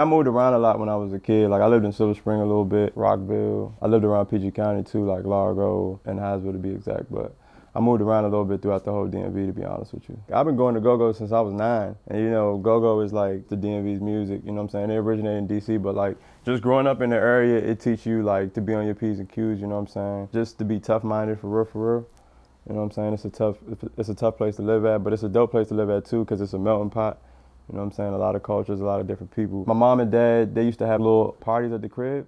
I moved around a lot when I was a kid. Like I lived in Silver Spring a little bit, Rockville. I lived around PG County too, like Largo and Hyattsville to be exact. But I moved around a little bit throughout the whole DMV to be honest with you. I've been going to go-go since I was nine. And you know, go-go is like the DMV's music, you know what I'm saying? They originated in DC, but like just growing up in the area, it teach you like to be on your P's and Q's, you know what I'm saying? Just to be tough-minded for real, for real. You know what I'm saying? It's a tough, it's a tough place to live at, but it's a dope place to live at too, because it's a melting pot. You know what I'm saying? A lot of cultures, a lot of different people. My mom and dad, they used to have little parties at the crib,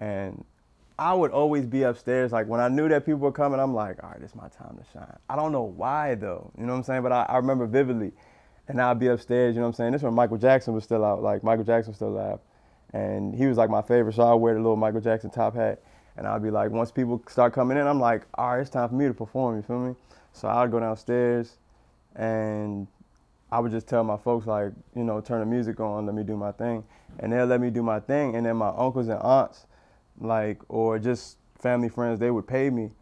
and I would always be upstairs. Like when I knew that people were coming, I'm like, all right, it's my time to shine. I don't know why though, you know what I'm saying? But I, I remember vividly. And I'd be upstairs, you know what I'm saying? This when Michael Jackson was still out, like Michael Jackson was still alive. And he was like my favorite, so I'd wear the little Michael Jackson top hat. And I'd be like, once people start coming in, I'm like, all right, it's time for me to perform, you feel me? So I'd go downstairs and I would just tell my folks like, you know, turn the music on, let me do my thing. And they'll let me do my thing. And then my uncles and aunts, like, or just family friends, they would pay me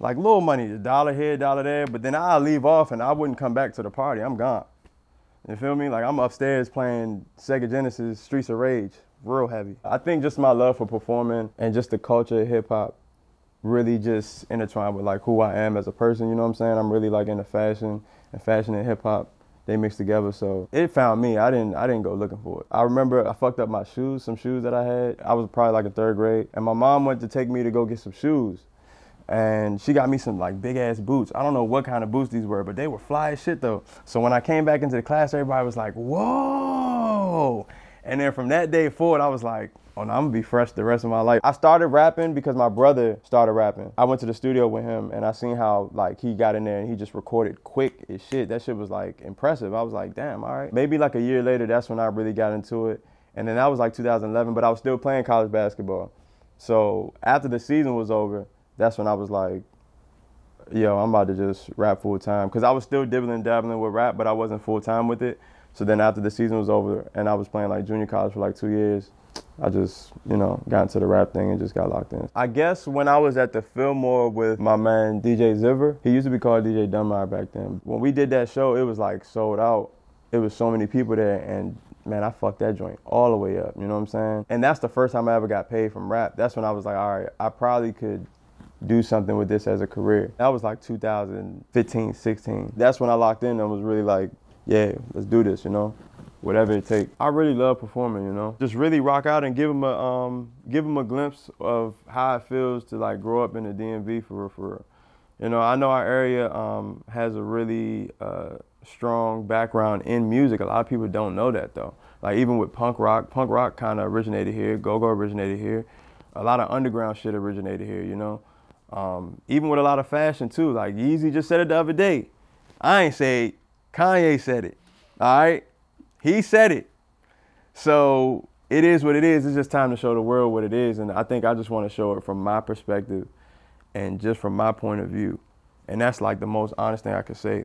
like little money, a dollar here, dollar there, but then I'll leave off and I wouldn't come back to the party. I'm gone. You feel me? Like I'm upstairs playing Sega Genesis, Streets of Rage, real heavy. I think just my love for performing and just the culture of hip hop really just intertwined with like who I am as a person, you know what I'm saying? I'm really like into fashion and fashion and hip hop they mixed together. So it found me. I didn't I didn't go looking for it. I remember I fucked up my shoes, some shoes that I had. I was probably like in third grade, and my mom went to take me to go get some shoes. And she got me some like big ass boots. I don't know what kind of boots these were, but they were fly as shit though. So when I came back into the class, everybody was like, "Whoa!" And then from that day forward, I was like, oh no, I'm gonna be fresh the rest of my life. I started rapping because my brother started rapping. I went to the studio with him and I seen how like he got in there and he just recorded quick as shit. That shit was like impressive. I was like, damn, all right. Maybe like a year later, that's when I really got into it. And then that was like 2011, but I was still playing college basketball. So after the season was over, that's when I was like, yo, I'm about to just rap full time. Cause I was still dibbling and dabbling with rap, but I wasn't full time with it. So then after the season was over and I was playing like junior college for like two years, I just, you know, got into the rap thing and just got locked in. I guess when I was at the Fillmore with my man DJ Ziver, he used to be called DJ Dunmire back then. When we did that show, it was like sold out. It was so many people there and man, I fucked that joint all the way up, you know what I'm saying? And that's the first time I ever got paid from rap. That's when I was like, all right, I probably could do something with this as a career. That was like 2015, 16. That's when I locked in and was really like, yeah, let's do this, you know, whatever it takes. I really love performing, you know, just really rock out and give them a um, give them a glimpse of how it feels to like grow up in the DMV for real, for real. You know, I know our area um, has a really uh, strong background in music. A lot of people don't know that though. Like even with punk rock, punk rock kind of originated here. Go-go originated here. A lot of underground shit originated here. You know, um, even with a lot of fashion too. Like Yeezy just said it the other day. I ain't say Kanye said it. All right? He said it. So it is what it is. It's just time to show the world what it is. And I think I just want to show it from my perspective and just from my point of view. And that's like the most honest thing I could say.